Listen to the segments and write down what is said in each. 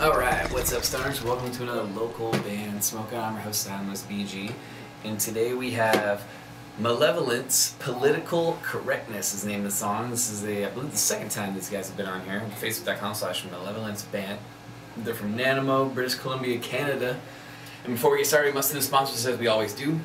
Alright, what's up, stoners? Welcome to another local band smoke. I'm your host, Simonless BG. And today we have Malevolents Political Correctness is the name of the song. This is the, I believe, the second time these guys have been on here. Facebook.com slash Malevolents Band. They're from Nanaimo, British Columbia, Canada. And before we get started, we must do the sponsors as we always do.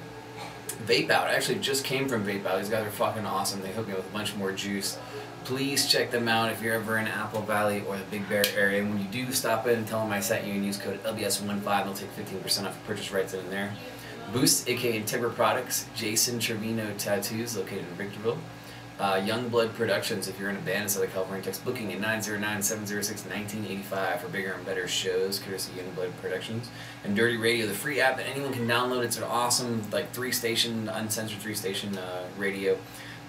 Vape Out. I actually just came from Vape Out. These guys are fucking awesome. They hooked me with a bunch more juice. Please check them out if you're ever in Apple Valley or the Big Bear area. And when you do stop in, and tell them I sent you and use code LBS15. They'll take 15% off your purchase rights in there. Boost, aka Timber Products. Jason Trevino Tattoos, located in Victorville. Uh, Youngblood Productions, if you're in a band in Southern California, text booking at 909-706-1985 for bigger and better shows, courtesy Youngblood Productions. And Dirty Radio, the free app that anyone can download. It's an awesome, like, three-station, uncensored three-station uh, radio.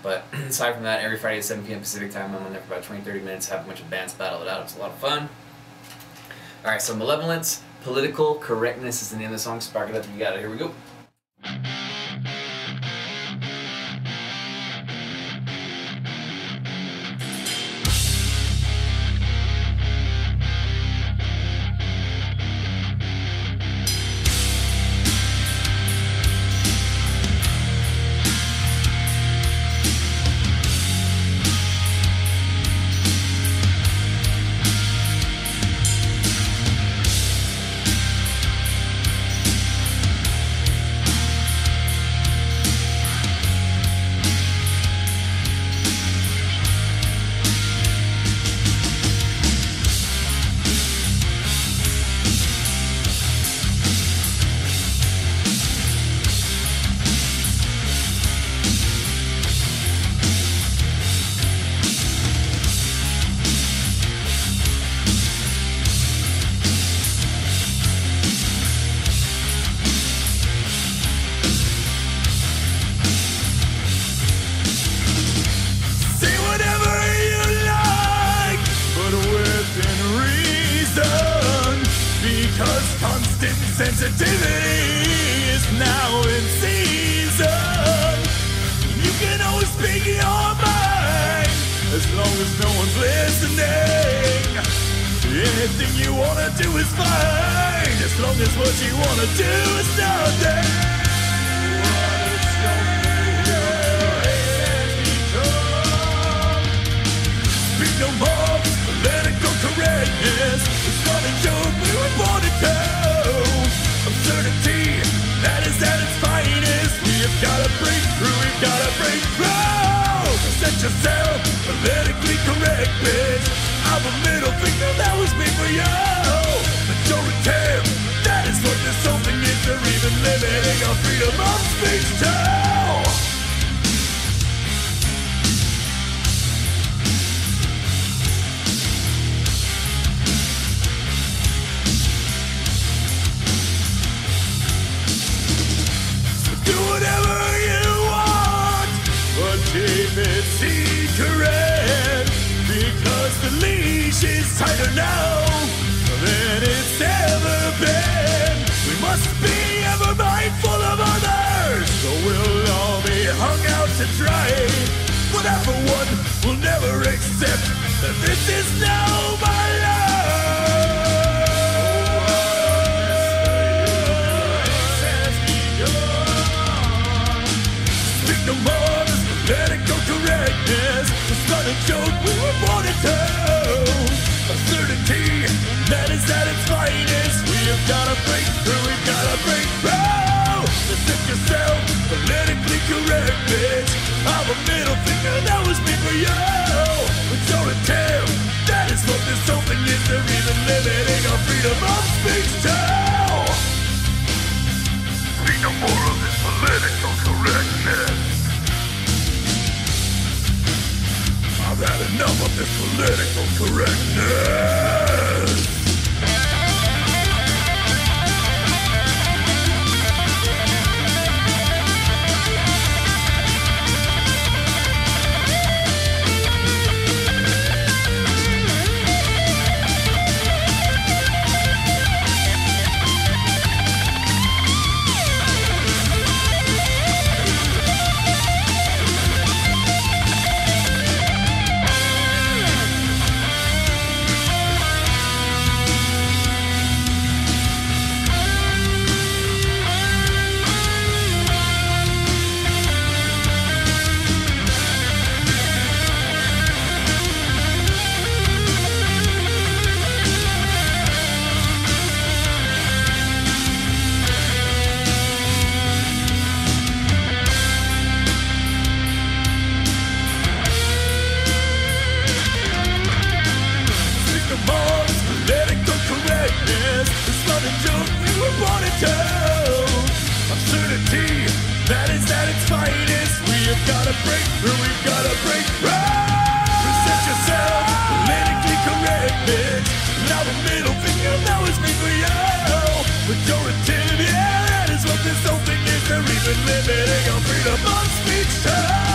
But aside from that, every Friday at 7 p.m. Pacific time, I'm on there for about 20-30 minutes, have a bunch of bands battle it out. It's a lot of fun. Alright, so Malevolents, Political Correctness is the name of the song. Spark it up you got it. Here we go. Constant sensitivity is now in season. You can always speak your mind as long as no one's listening. Anything you wanna do is fine as long as what you wanna do is nothing. Break through. Set yourself politically correct, bitch. I'm a middle finger, that was me for you. Majoritarian, that is what this whole thing is. They're even limiting our freedom of speech keep it secret. Because the leash is tighter now than it's ever been. We must be ever mindful of others, so we'll all be hung out to dry. I'm a middle finger, that was me for you. Majoritarian, that is what this thing is. They're even limiting our freedom of speech too. Speak no more of this political correctness. I've had enough of this political correctness. Gotta break through, we gotta break. Present yourself, politically correct, bitch. Now middle finger, me for you. That is what this whole thing is. They're even limiting our freedom of speech too.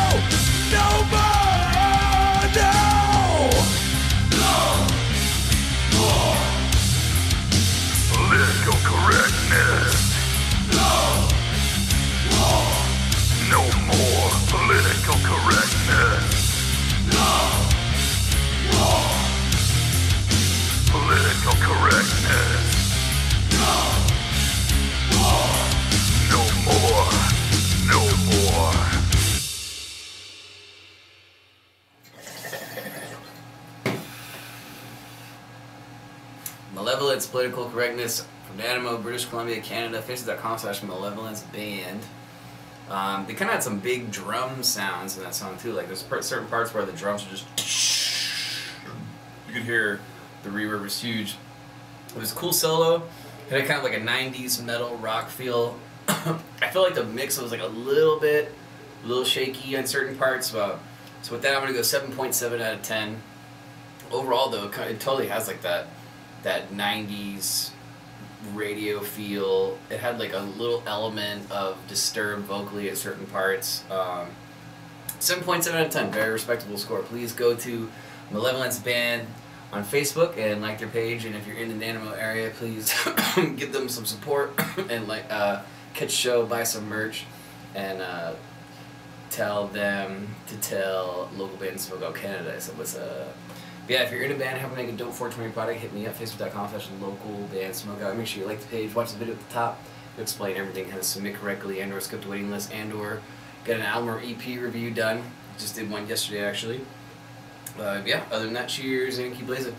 Malevolents, political correctness from Nanaimo, British Columbia, Canada. Facebook.com slash malevolents band. Um, they kind of had some big drum sounds in that song too. Like there's certain parts where the drums are just. You could hear the reverb was huge. It was a cool solo. It had kind of like a '90s metal rock feel. I feel like the mix was like a little bit, a little shaky on certain parts. But so with that, I'm gonna go 7.7 out of 10. Overall, though, it totally has like that that '90s radio feel. It had like a little element of disturbed vocally at certain parts. Um, 7.7 out of 10, very respectable score. Please go to Malevolents Band on Facebook and like their page. And if you're in the Nanaimo area, please give them some support and like uh, catch show, buy some merch, and uh, tell them to tell local bands Smoke Out Canada. So what's uh, yeah, if you're in a band, have to make a Dope 420 product, hit me up, facebook.com slash local band smoke out. Make sure you like the page, watch the video at the top. It'll explain everything, how to submit correctly, and or skip the waiting list, and or get an album or EP review done. Just did one yesterday, actually. Uh, yeah, other than that, cheers and keep blazing.